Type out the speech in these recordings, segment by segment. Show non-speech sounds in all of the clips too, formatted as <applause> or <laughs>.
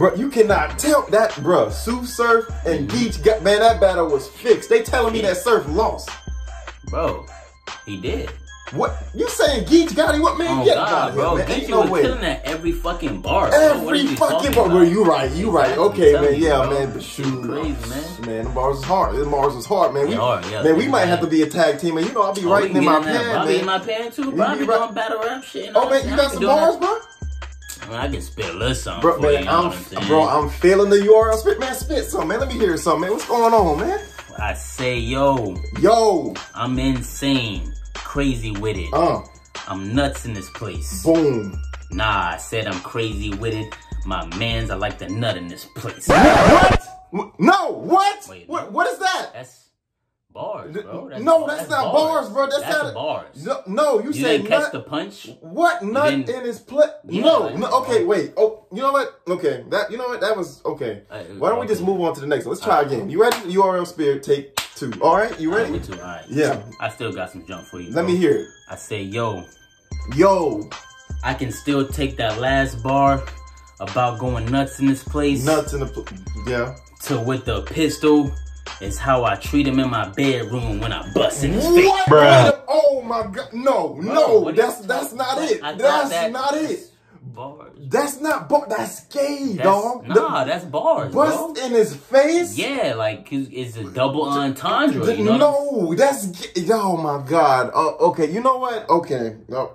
Bro, you cannot tell that, bro. Sue Surf and Geech got man, that battle was fixed. They telling me that Surf lost. Bro, he did. What you saying? Geech got him? What man? Oh Get God, bro. man. Ain't no was way. killing at every fucking bar. bro. What are Every you fucking bar. about? Well, you right, you right. Okay, man. you, Yeah, bro. man. But shoot, Crazy, man. Man, the bars is hard. The bars is hard, man. We, hard, yeah. Man, we might have to be a tag team, man. you know I'll be Oh, writing in my pen, I'll be in man. my pen too, bro. I be be right- doing battle rap shit. Oh man, you got some bars, bro. I, can spit a little something Bro, man, you, I'm, I'm bro, I'm feeling the URL. Spit, man, spit some, man. Let me hear something, man. What's going on, man? I say, yo, Yo, I'm insane, crazy with it. uh, I'm nuts in this place. boom. Nah, I said I'm crazy with it. My mans, I like the nut in this place. What? No, what? Wait, what? no. What is that? That's bars, bro. That's no, that's, not bars, bro. That's, That's not bars. No, no you, You said didn't catch the punch? What nut in his play? Yeah, no, like- no. Okay, wait. Oh, you know what? Okay, that you know what? That was okay. Uh, Why don't we just move on to the next one? Let's try again. You ready? URL Spirit, take two. All right, you ready? me too, alright. Yeah. I still got some jump for you. Let bro. me hear it. I say, yo, Yo, I can still take that last bar about going nuts in this place nuts in the pl- yeah. to with the pistol is how I treat him in my bedroom when I bust in his face. What? Bruh. Oh my god! No, no, what that's that's not it. I That's that not it. Bars. That's not bar. That's gay, That's, dog. Nah, that's bars, bro. Bust in his face. Yeah, like it's a double entendre. Th- You know no, that's gay. oh my god. Uh, okay, you know what? Okay, no.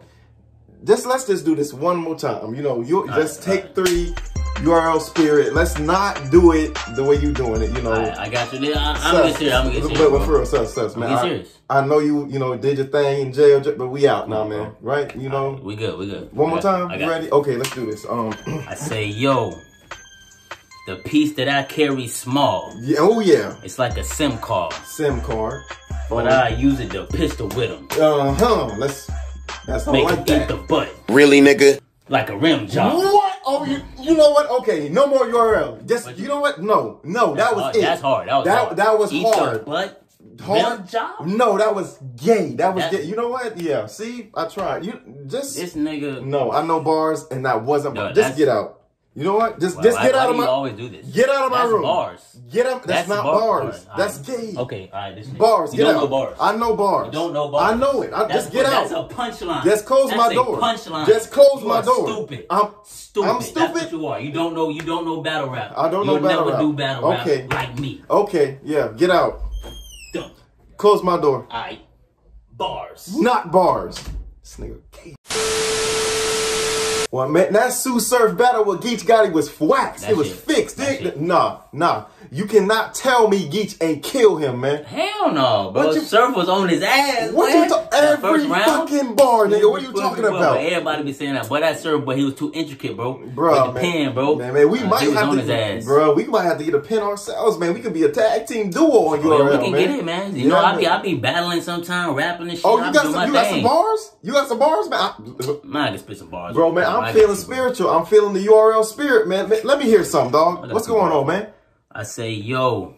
Just let's just do this one more time. You know, you just right, take three. URL Spirit. Let's not do it the way you doing it. You know. Alright, I got you. I, I'm Sus. gonna get serious. I'm gonna get But, serious. but bro. for real, sus, sus, man. I- serious. I, know you, you know, did your thing in jail, but we out now, man. Right? You know. We good. We good. One I more time. You got ready? Okay, let's do this. Um. I say, yo, the piece that I carry small. Yeah. Oh yeah. It's like a SIM card, Sim card. but I use it to pistol with them. Uh huh. Let's. That's Make all him like eat the butt Really, nigga? like a rim job. What? Oh, you, you know what? Okay, no more URL. Just you you- know what? No, no, that That's was hard. it. That's hard. That was that, hard. that was Eat hard. But. Hard? Job. No, that was gay. That was That- gay. You know what? Yeah. See, I tried. You just This nigga. no. I know bars, and that wasn't. No, just get out. You know what? Just Why- just why- get out of you my. always do this. Get out of my That's room. bars. Get up. That's, not bar- bars. That's gay. Okay, all right. This. Bars. You get don't out. know bars. I know bars. You don't know bars. I know it. I, That's, just get That's out. That's a punchline. Just close That's my door. punchline. Just close You my door. Stupid. I'm stupid. I'm That's stupid. what you are. You don't know. You don't know battle rap. I don't know You'll battle never rap. do battle rap Okay. like me. Okay. Yeah. Get out. Dumb. Close my door. All right. Bars. Not bars. This nigga gay. Well, man, that Sue Surf battle with Geech Gotti was wax. That it was shit. fixed. Dig- Nah, nah. You cannot tell me Geech ain't kill him, man. Hell no, bro. What you- Surf was on his ass. What man. you talk? That Every first round, fucking bar, nigga. What are you talking about? bar. Everybody be saying that, but that Surf, but he was too intricate, bro. Bro, man, pen, bro. Man, man, we Uh, might have to, ass. bro. We might have to get a pin ourselves, man. We could be a tag team duo on Oh, yeah, we can man. get it, man. You Yeah, know, I be. I be battling sometime, rapping and shit. Oh, you got some? You got some bars? You got some bars, man. I- Man, I can spit some bars. Bro, man, I I'm feeling spiritual. I'm feeling the URL spirit, man. Let me hear something, dog. What's going on, man? I say, yo,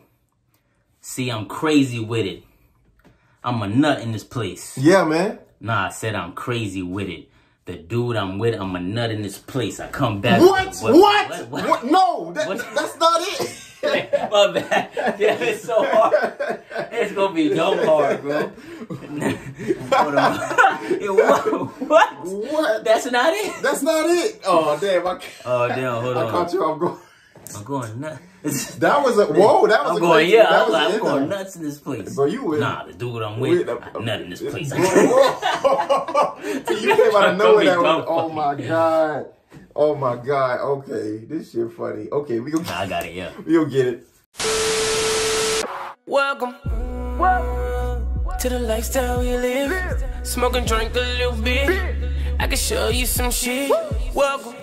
see, I'm crazy with it. I'm a nut in this place. Yeah, man. Nah, I said I'm crazy with it. The dude I'm with, I'm a nut in this place. I come back. What? What? What? What? what? No, that, that's not it. <laughs> My bad. Yeah, it's so hard. It's gonna be dumb hard, bro. <laughs> Hold on. Yeah, what? What? what? That's not it. That's not it. Oh, damn. I, Oh damn! Hold I on. caught you off guard. I'm going nuts. That was a whoa. That was I'm a going, crazy- yeah, that I'm, was like, I'm going nuts in this place. Bro, you with- Nah, the dude I'm with, With- I'm nut in this place. <laughs> You came out of nowhere. That was, oh my god. Oh my god. Okay, this shit funny. Okay, we gonna I got it, yeah. we'll get it. Welcome Welcome. to the lifestyle we live. Smoke and drink a little bit. I can show you some shit. Welcome.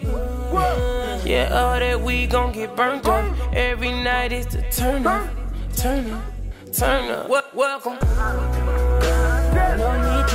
Yeah, all that we gon' get burnt up. Every night is the turn up, turn up, turn up. Wel- Welcome. No need